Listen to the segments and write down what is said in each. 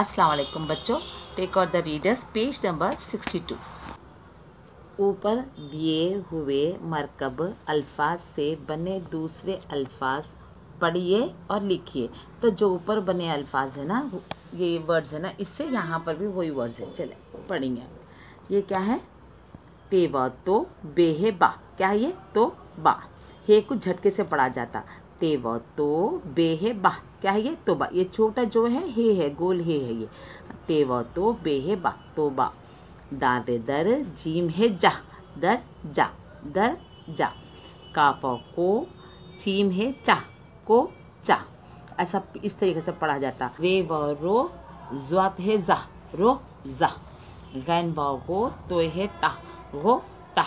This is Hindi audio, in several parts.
अस्सलाम बच्चों। Take out the readers page number 62 ऊपर दिए हुए मरकब, अल्फाज से बने दूसरे अल्फाज पढ़िए और लिखिए। तो जो ऊपर बने अल्फाज है ना, ये वर्ड्स है ना, इससे यहाँ पर भी वही वर्ड्स है। चले पढ़ेंगे ये क्या है? तेवा तो बेहे बा। क्या है ये? तो बा। हे कुछ झटके से पढ़ा जाता। तेवा तो बे। है बा क्या है ये? तो बा ये छोटा जो है, हे है, गोल हे है ये। तेवा तो बेहे बा। तो बा दारे दर, जीम है जा। दर जा। दर जा। काफा को, चीम है चा। को चा। ऐसा इस तरीके से पढ़ा जाता। वे व रो, ज्वात है जा। रो जा। गैन व गो तो है ता। गो ता।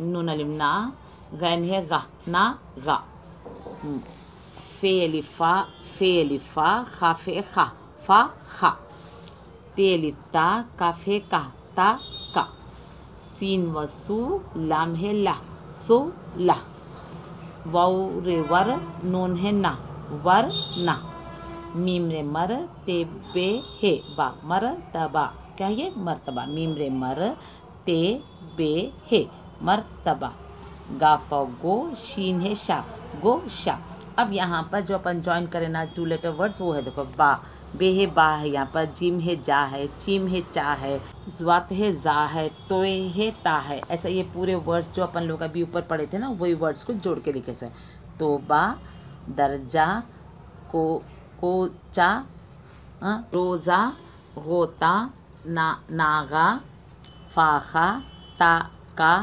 नून ना। गैन है गा। ना गा। फे अलिफा फे अलिफा खा फे खा फा खा ते अलिफ्ता का फे का ता का सीन व सू लाम है ला सो ला वाउ रे वर नून है ना वर ना मीम रे मर ते बे हे बा मर तबा क्या ये मरतबा मीम रे मर ते बे हे मरतबा गाफा गो शीन है शा गो शा अब यहाँ पर जो अपन ज्वाइन करें ना टू लेटर वर्ड्स वो है देखो बा बे है बा है यहाँ पर जिम है जा है चिम है चा है ज्वात है जा है तोए है ता है. ऐसा ये पूरे वर्ड्स जो अपन लोग अभी ऊपर पढ़े थे ना वही वर्ड्स को जोड़ के लिखे से. तो बा दर्जा को को चा हाँ, रोज़ा होता ना नागा फाखा ताका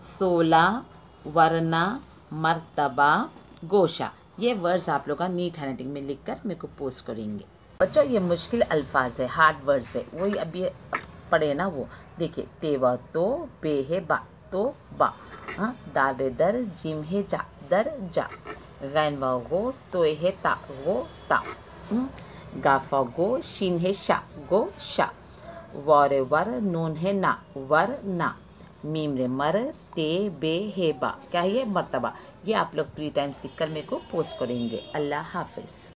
सोला, वरना, मर्तबा, गोशा। ये वर्ड्स आप लोग का नीट हैंडराइटिंग में लिखकर मेरे को पोस्ट करेंगे। बच्चों, ये मुश्किल अल्फाज है हार्ड वर्ड्स है। वही अभी पढ़े ना वो। देखिए, तेवा तो बे है बा तो बा। हाँ दारे दर, जिम है जा, दर जा। गैन व तो है ता, गो ता। गाफा गो, शीन है शा, गो शा। वरे वर, नून है ना, वर ना। मीम रे, मर, ते, बे, हे, बा। क्या है ये मरतबा। ये आप लोग थ्री टाइम्स लिख कर मेरे को पोस्ट करेंगे। अल्लाह हाफिज़।